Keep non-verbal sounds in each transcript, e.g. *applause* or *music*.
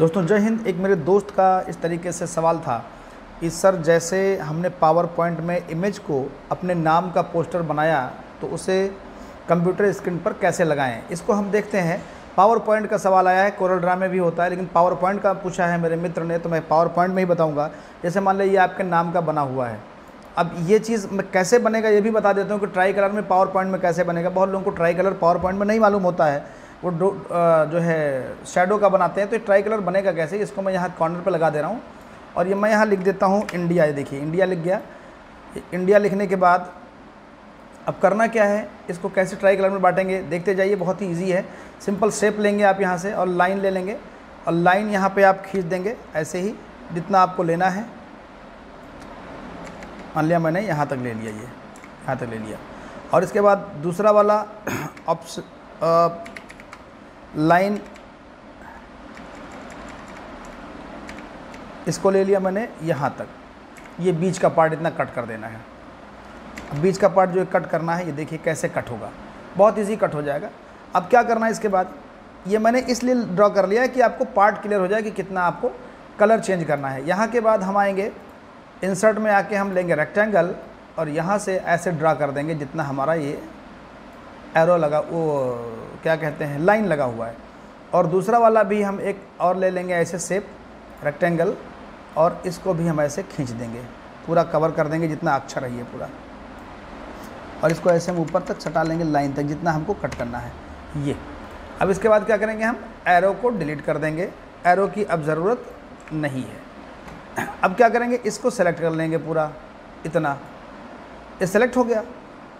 दोस्तों, जय हिंद। एक मेरे दोस्त का इस तरीके से सवाल था कि, सर, जैसे हमने पावर पॉइंट में इमेज को अपने नाम का पोस्टर बनाया तो उसे कंप्यूटर स्क्रीन पर कैसे लगाएँ? इसको हम देखते हैं। पावर पॉइंट का सवाल आया है, कोरल ड्रा में भी होता है, लेकिन पावर पॉइंट का पूछा है मेरे मित्र ने तो मैं पावर पॉइंट में ही बताऊँगा। जैसे मान लीजिए, आपके नाम का बना हुआ है। अब ये चीज़ मैं कैसे बनेगा, ये भी बता देता हूँ कि ट्राई कलर में पावर पॉइंट में कैसे बनेगा। बहुत लोगों को ट्राई कलर पावर पॉइंट में नहीं मालूम होता है। वो डो जो है शेडो का बनाते हैं तो ये ट्राई कलर बनेगा कैसे? इसको मैं यहाँ कॉर्नर पर लगा दे रहा हूँ। और ये मैं यहाँ लिख देता हूँ इंडिया ये देखिए इंडिया लिख गया। इंडिया लिखने के बाद अब करना क्या है? इसको कैसे ट्राई कलर में बांटेंगे? देखते जाइए, बहुत ही ईजी है। सिंपल शेप लेंगे आप यहाँ से और लाइन ले लेंगे। और लाइन यहाँ पे आप खींच देंगे, ऐसे ही जितना आपको लेना है। मान लिया मैंने, यहाँ तक ले लिया ये, यहाँ तक ले लिया। और इसके बाद दूसरा वाला *clears throat* ऑप्श लाइन इसको ले लिया मैंने यहाँ तक। ये बीच का पार्ट इतना कट कर देना है। बीच का पार्ट जो कट करना है, ये देखिए कैसे कट होगा। बहुत इजी कट हो जाएगा। अब क्या करना है इसके बाद? ये मैंने इसलिए ड्रॉ कर लिया है कि आपको पार्ट क्लियर हो जाए कि कितना आपको कलर चेंज करना है। यहाँ के बाद हम आएँगे। इंसर्ट में आके हम लेंगे रेक्टेंगल और यहाँ से ऐसे ड्रा कर देंगे जितना हमारा ये एरो लगा, वो, क्या कहते हैं लाइन लगा हुआ है। और दूसरा वाला भी हम एक और ले लेंगे ऐसे सेप रेक्टेंगल और इसको भी हम ऐसे खींच देंगे। पूरा कवर कर देंगे, जितना अच्छा रहिए पूरा। और इसको ऐसे हम ऊपर तक सटा लेंगे लाइन तक, जितना हमको कट करना है। ये। अब इसके बाद क्या करेंगे हम? एरो को डिलीट कर देंगे। एरो की अब ज़रूरत नहीं है। अब क्या करेंगे? इसको सेलेक्ट कर लेंगे पूरा। इतना। ये सेलेक्ट हो गया।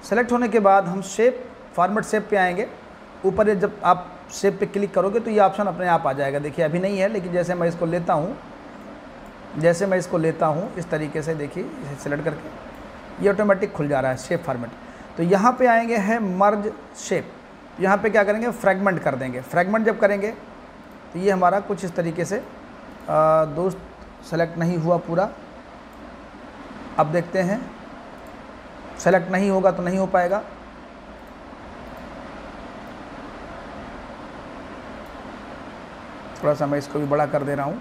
सेलेक्ट होने के बाद हम शेप फॉर्मेट शेप पे आएँगे। ऊपर जब आप शेप पे क्लिक करोगे तो ये ऑप्शन अपने आप आ जाएगा। देखिए, अभी नहीं है, लेकिन जैसे मैं इसको लेता हूँ, जैसे मैं इसको लेता हूँ, इस तरीके से देखिए, इसे सेलेक्ट करके, ये ऑटोमेटिक खुल जा रहा है शेप फॉर्मेट। तो यहाँ पे आएँगे है मर्ज शेप यहाँ पे क्या करेंगे? फ्रैगमेंट कर देंगे। फ्रैगमेंट जब करेंगे तो ये हमारा कुछ इस तरीके से दोस्त सेलेक्ट नहीं हुआ पूरा। अब देखते हैं, सेलेक्ट नहीं होगा तो नहीं हो पाएगा। थोड़ा सा मैं इसको भी बड़ा कर दे रहा हूँ।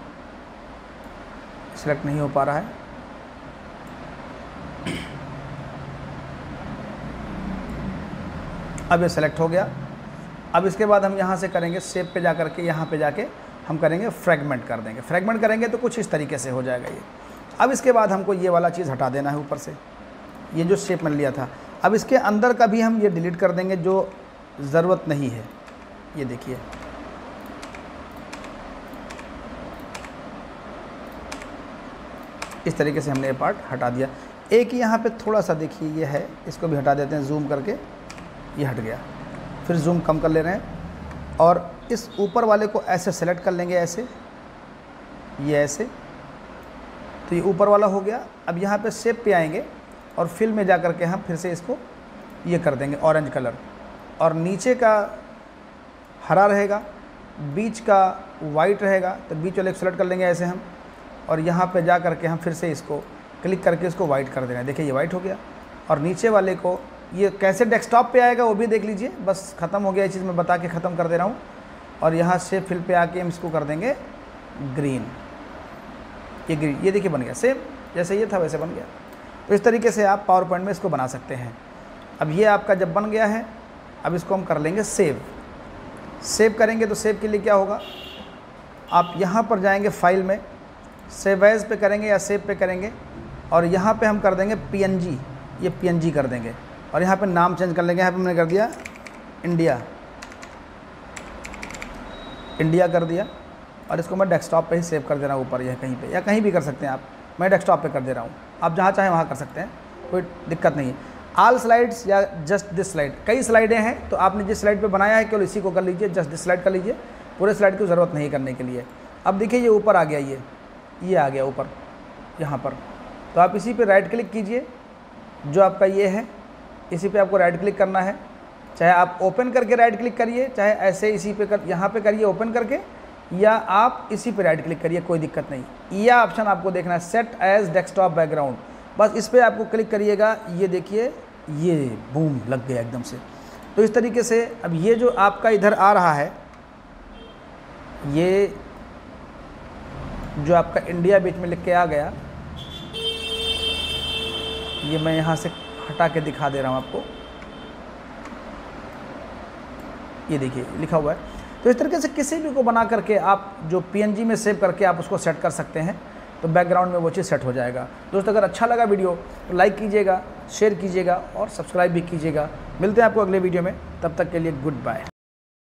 सेलेक्ट नहीं हो पा रहा है। अब ये सेलेक्ट हो गया। अब इसके बाद हम यहाँ से करेंगे सेप पे जा करके यहाँ पे जाके हम करेंगे फ्रैगमेंट कर देंगे। फ्रैगमेंट करेंगे तो कुछ इस तरीके से हो जाएगा ये। अब इसके बाद हमको ये वाला चीज़ हटा देना है ऊपर से। ये जो शेप मैंने लिया था। अब इसके अंदर का भी हम ये डिलीट कर देंगे जो ज़रूरत नहीं है। ये देखिए। इस तरीके से हमने ये पार्ट हटा दिया। एक यहाँ पे थोड़ा सा देखिए, ये है, इसको भी हटा देते हैं जूम करके, ये हट गया। फिर जूम कम कर ले रहे हैं। और इस ऊपर वाले को ऐसे सेलेक्ट कर लेंगे, ऐसे, ये ऐसे। तो ये ऊपर वाला हो गया। अब यहाँ पे शेप पे आएँगे और फिल में जा कर के हम फिर से इसको ये कर देंगे ऑरेंज कलर और नीचे का हरा रहेगा, बीच का वाइट रहेगा तो बीच वाले को सेलेक्ट कर लेंगे ऐसे हम। और यहाँ पे जा कर के हम फिर से इसको क्लिक करके इसको वाइट कर देना है। देखिए, ये वाइट हो गया। और नीचे वाले को ये कैसे डेस्कटॉप पे आएगा वो भी देख लीजिए। बस ख़त्म हो गया ये चीज़, मैं बता के ख़त्म कर दे रहा हूँ। और यहाँ से फिल पे आके हम इसको कर देंगे ग्रीन ये ग्रीन ये देखिए बन गया। सेम जैसे ये था वैसे बन गया। तो इस तरीके से आप पावर पॉइंट में इसको बना सकते हैं। अब ये आपका जब बन गया है, अब इसको हम कर लेंगे सेव सेव करेंगे तो सेव के लिए क्या होगा? आप यहाँ पर जाएँगे फ़ाइल में। सेव एज पे करेंगे या सेव पे करेंगे, और यहाँ पे हम कर देंगे पीएनजी ये पीएनजी कर देंगे, और यहाँ पे नाम चेंज कर लेंगे, यहाँ पे मैंने कर दिया इंडिया इंडिया कर दिया, और इसको मैं डेस्कटॉप पे ही सेव कर दे रहा हूँ ऊपर यह कहीं पे, या कहीं भी कर सकते हैं आप, मैं डेस्कटॉप पे कर दे रहा हूँ, आप जहाँ चाहें वहाँ कर सकते हैं, कोई दिक्कत नहीं। है आल स्लाइड्स या जस्ट दिस स्लाइड कई स्लाइडें हैं तो आपने जिस स्लाइड पर बनाया है केवल इसी को कर लीजिए जस्ट दिस स्लाइड कर लीजिए, पूरे स्लाइड की ज़रूरत नहीं करने के लिए। अब देखिए ये ऊपर आ गया ये। ये आ गया ऊपर, यहाँ पर। तो आप इसी पे राइट क्लिक कीजिए, जो आपका ये है, इसी पे आपको राइट क्लिक करना है। चाहे आप ओपन करके राइट क्लिक करिए, चाहे ऐसे इसी पे कर, यहाँ पे करिए ओपन करके, या आप इसी पे राइट क्लिक करिए, कोई दिक्कत नहीं। यह ऑप्शन आपको देखना है सेट एज डेस्कटॉप बैकग्राउंड बस इस पर आपको क्लिक करिएगा, ये देखिए, ये बूम लग गया एकदम से। तो इस तरीके से अब ये जो आपका इधर आ रहा है, ये जो आपका इंडिया बीच में लिख के आ गया, ये मैं यहाँ से हटा के दिखा दे रहा हूँ आपको। ये देखिए, लिखा हुआ है। तो इस तरीके से किसी भी को बना करके आप जो पीएनजी में सेव करके आप उसको सेट कर सकते हैं तो बैकग्राउंड में वो चीज़ सेट हो जाएगा। दोस्तों, अगर अच्छा लगा वीडियो तो लाइक कीजिएगा शेयर कीजिएगा और सब्सक्राइब भी कीजिएगा। मिलते हैं आपको अगले वीडियो में, तब तक के लिए गुड बाय